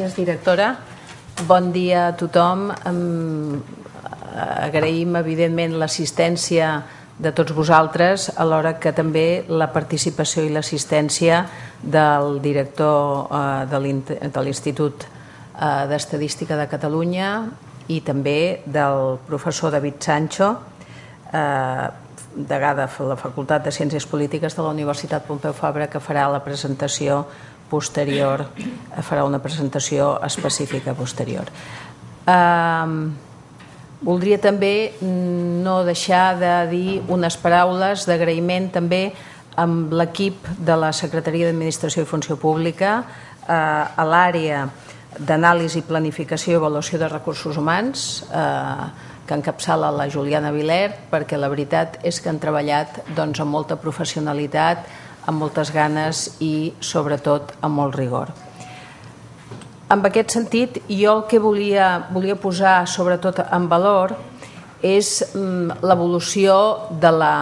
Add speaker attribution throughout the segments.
Speaker 1: Gràcies, directora. Bon dia a tothom. Agraïm, evidentment, l'assistència de tots vosaltres, alhora que també la participació i l'assistència del director eh, de l'Institut eh, d'Estadística de Catalunya i també del professor David Sancho, eh, degà de la Facultat de Ciències Polítiques de la Universitat Pompeu Fabra, que farà la presentació posterior, farà una presentació específica posterior. Eh, Voldria també no deixar de dir unes paraules d'agraïment també amb l'equip de la Secretaria d'Administració i Funció Pública eh, a l'àrea d'anàlisi, planificació i avaluació de recursos humans eh, que encapçala la Juliana Viler perquè la veritat és que han treballat doncs, amb molta professionalitat, amb moltes ganes i sobretot amb molt rigor. En aquest sentit, jo el que volia, volia posar sobretot en valor és mm, l'evolució de la,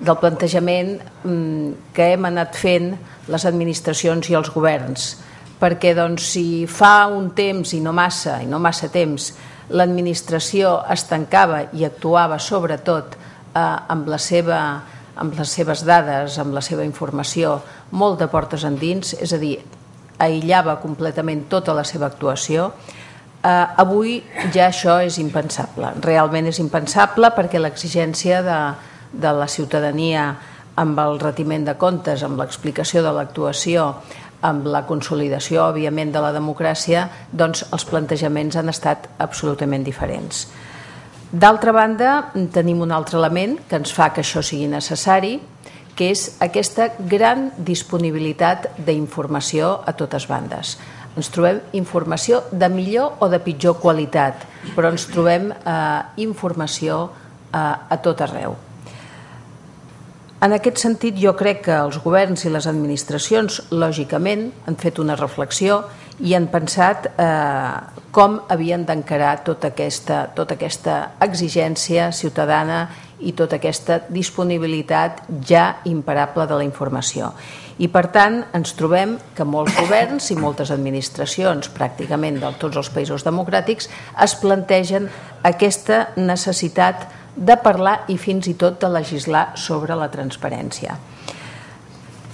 Speaker 1: del plantejament mm, que hem anat fent les administracions i els governs. Perquè doncs, si fa un temps i no massa, i no massa temps, l'administració es tancava i actuava sobretot eh, amb, la seva, amb les seves dades, amb la seva informació, molt de portes endins, és a dir, aïllava completament tota la seva actuació, eh, avui ja això és impensable. Realment és impensable perquè l'exigència de, de la ciutadania amb el retiment de comptes, amb l'explicació de l'actuació, amb la consolidació, òbviament, de la democràcia, doncs els plantejaments han estat absolutament diferents. D'altra banda, tenim un altre element que ens fa que això sigui necessari, que és aquesta gran disponibilitat d'informació a totes bandes. Ens trobem informació de millor o de pitjor qualitat, però ens trobem eh, informació eh, a tot arreu. En aquest sentit, jo crec que els governs i les administracions, lògicament, han fet una reflexió i han pensat eh, com havien d'encarar tota, aquesta, tota aquesta exigència ciutadana i tota aquesta disponibilitat ja imparable de la informació. I per tant ens trobem que molts governs i moltes administracions, pràcticament de tots els països democràtics, es plantegen aquesta necessitat de parlar i fins i tot de legislar sobre la transparència.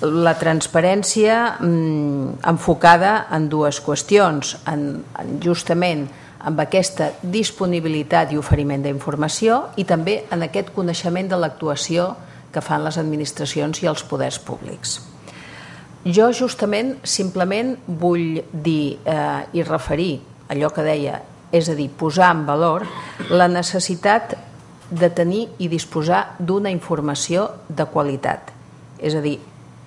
Speaker 1: La transparència mm, enfocada en dues qüestions, en, en justament amb aquesta disponibilitat i oferiment d'informació i també en aquest coneixement de l'actuació que fan les administracions i els poders públics. Jo justament simplement vull dir eh, i referir allò que deia, és a dir, posar en valor la necessitat de tenir i disposar d'una informació de qualitat. És a dir,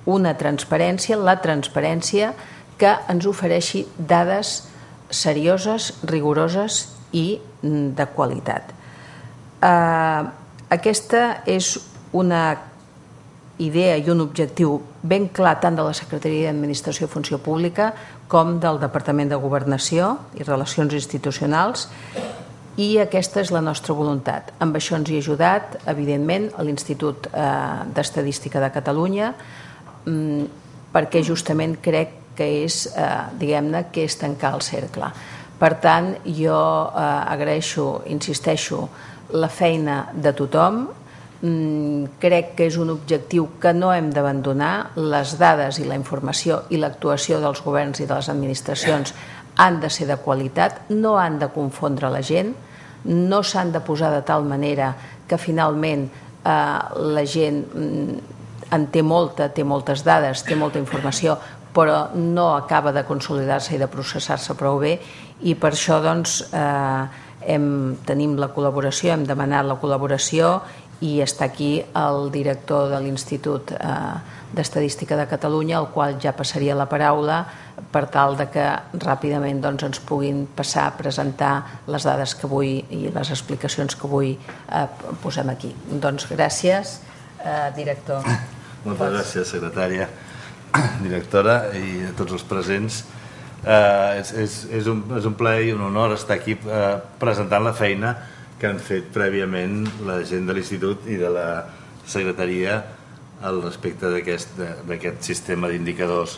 Speaker 1: una transparència, la transparència que ens ofereixi dades serioses, rigoroses i mm, de qualitat. Eh, aquesta és una idea i un objectiu ben clar tant de la Secretaria d'Administració i Funció Pública com del Departament de Governació i Relacions Institucionals i aquesta és la nostra voluntat. Amb això ens hi ha ajudat, evidentment, l'Institut eh, d'Estadística de Catalunya, perquè justament crec que és, eh, diguem-ne, que és tancar el cercle. Per tant, jo eh, agraeixo, insisteixo, la feina de tothom, mm, crec que és un objectiu que no hem d'abandonar, les dades i la informació i l'actuació dels governs i de les administracions han de ser de qualitat, no han de confondre la gent, no s'han de posar de tal manera que finalment eh, la gent mm, en té molta, té moltes dades, té molta informació, però no acaba de consolidar-se i de processar-se prou bé i per això doncs, eh, hem, tenim la col·laboració, hem demanat la col·laboració i està aquí el director de l'Institut eh, d'Estadística de Catalunya, al qual ja passaria la paraula per tal de que ràpidament doncs, ens puguin passar a presentar les dades que avui i les explicacions que avui eh, posem aquí. Doncs gràcies, eh, director.
Speaker 2: Moltes gràcies, secretària. directora i a tots els presents. Eh, és, és, és, un, és un plaer i un honor estar aquí eh, presentant la feina que han fet prèviament la gent de l'Institut i de la secretaria al respecte d'aquest sistema d'indicadors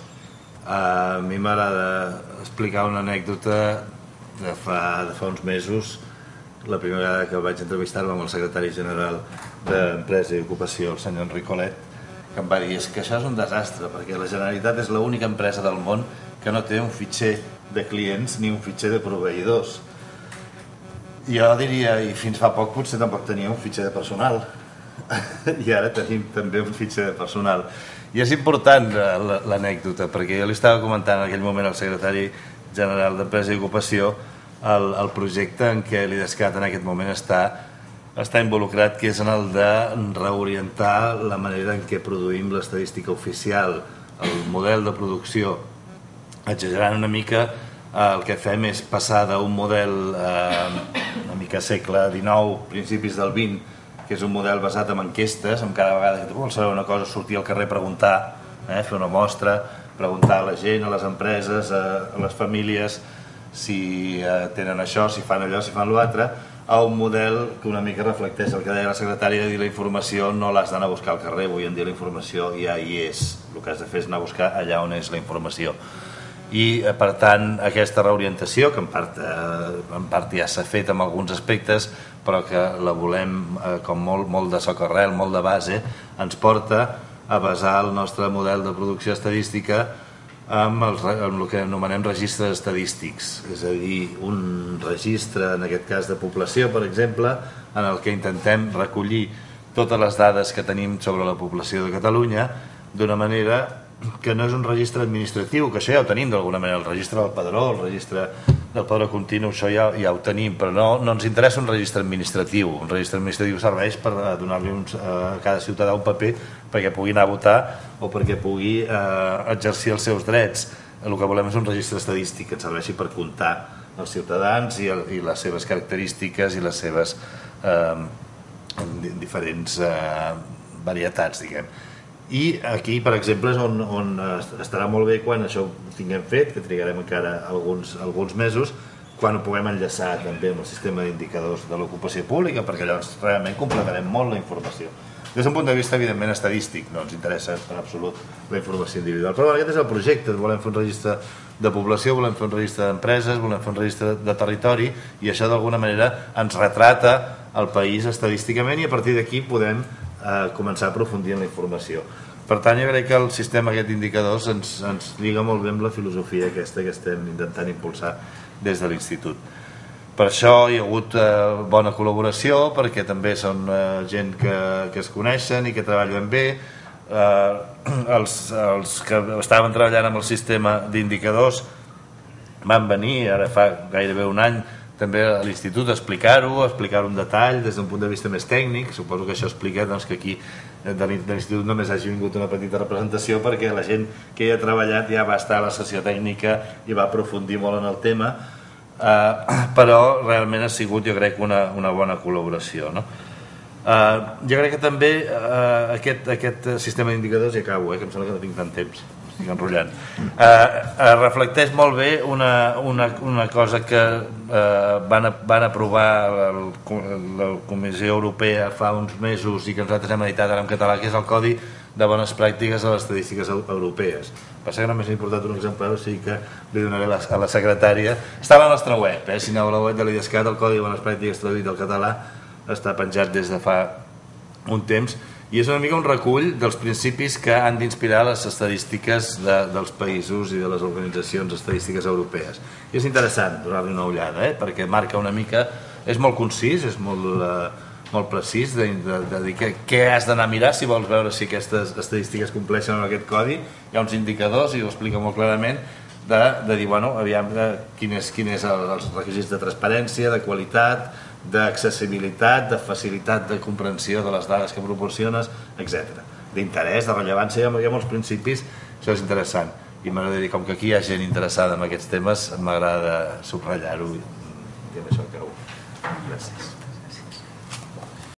Speaker 2: a mi m'agrada explicar una anècdota de fa, de fa uns mesos, la primera vegada que vaig entrevistar-me amb el secretari general d'Empresa i Ocupació, el senyor Enric Colet, que em va dir és que això és un desastre, perquè la Generalitat és l'única empresa del món que no té un fitxer de clients ni un fitxer de proveïdors. Jo diria, i fins fa poc potser tampoc tenia un fitxer de personal, i ara tenim també un fitxer de personal. I és important eh, l'anècdota, perquè jo li estava comentant en aquell moment al secretari general d'Empresa i Ocupació el, el projecte en què l'IDESCAT en aquest moment està, està involucrat, que és en el de reorientar la manera en què produïm l'estadística oficial, el model de producció, exagerant una mica, eh, el que fem és passar d'un model eh, una mica segle XIX, principis del XX, que és un model basat en enquestes, amb cada vegada que tu vols saber una cosa, sortir al carrer a preguntar, eh, fer una mostra, preguntar a la gent, a les empreses, a, a les famílies, si eh, tenen això, si fan allò, si fan l'altre, a un model que una mica reflecteix el que deia la secretària de dir la informació no l'has d'anar a buscar al carrer, avui en dia la informació ja hi és, el que has de fer és anar a buscar allà on és la informació. I eh, per tant aquesta reorientació que en part, eh, en part ja s'ha fet en alguns aspectes però que la volem eh, com molt, molt de socorrel, molt de base ens porta a basar el nostre model de producció estadística amb, els, amb el que anomenem registres estadístics, és a dir, un registre, en aquest cas de població, per exemple, en el que intentem recollir totes les dades que tenim sobre la població de Catalunya d'una manera que no és un registre administratiu, que això ja ho tenim d'alguna manera, el registre del padró, el registre del padró continu, això ja, ja ho tenim, però no, no ens interessa un registre administratiu. Un registre administratiu serveix per eh, donar-li a cada ciutadà un paper perquè pugui anar a votar o perquè pugui eh, exercir els seus drets. El que volem és un registre estadístic que ens serveixi per comptar els ciutadans i, el, i les seves característiques i les seves eh, diferents eh, varietats, diguem i aquí, per exemple, és on, on estarà molt bé quan això ho tinguem fet, que trigarem encara alguns, alguns mesos, quan ho puguem enllaçar també amb el sistema d'indicadors de l'ocupació pública, perquè llavors realment completarem molt la informació. Des d'un punt de vista, evidentment, estadístic, no ens interessa en absolut la informació individual. Però aquest és el projecte, volem fer un registre de població, volem fer un registre d'empreses, volem fer un registre de territori, i això d'alguna manera ens retrata el país estadísticament i a partir d'aquí podem començar a aprofundir en la informació. Per tant, jo crec que el sistema aquest d'indicadors ens, ens lliga molt bé amb la filosofia aquesta que estem intentant impulsar des de l'Institut. Per això hi ha hagut eh, bona col·laboració, perquè també són eh, gent que, que es coneixen i que treballen bé. Eh, els, els que estaven treballant amb el sistema d'indicadors van venir, ara fa gairebé un any, també a l'institut explicar-ho, explicar-ho en detall des d'un punt de vista més tècnic, suposo que això explica doncs, que aquí eh, de l'institut només hagi vingut una petita representació perquè la gent que hi ha treballat ja va estar a la sessió tècnica i va aprofundir molt en el tema, eh, però realment ha sigut jo crec una, una bona col·laboració. No? Eh, jo crec que també eh, aquest, aquest sistema d'indicadors, i acabo, eh, que em sembla que no tinc tant temps, estic enrotllant, eh, eh, reflecteix molt bé una, una, una cosa que eh, van, van aprovar el, la Comissió Europea fa uns mesos i que nosaltres hem editat ara en català, que és el Codi de Bones Pràctiques a les Estadístiques Europees. Passa que només he importat un exemplar, o sigui que li donaré la, a la secretària. Està a la nostra web, eh? si aneu a la web de l'IDESCAT, el Codi de Bones Pràctiques traduït al català, està penjat des de fa un temps i és una mica un recull dels principis que han d'inspirar les estadístiques de, dels països i de les organitzacions estadístiques europees. I és interessant donar-li una ullada, eh? perquè marca una mica, és molt concís, és molt, eh, molt precís de, de, de dir que, què has d'anar a mirar si vols veure si aquestes estadístiques compleixen amb aquest codi. Hi ha uns indicadors, i ho explica molt clarament, de, de dir, bueno, aviam, de, quin és, quin és el, els requisits de transparència, de qualitat, d'accessibilitat, de facilitat de comprensió de les dades que proporciones, etc. D'interès, de rellevància, hi ha molts principis, això és interessant. I m'agrada dir, com que aquí hi ha gent interessada en aquests temes, m'agrada subratllar-ho i amb això acabo. Gràcies.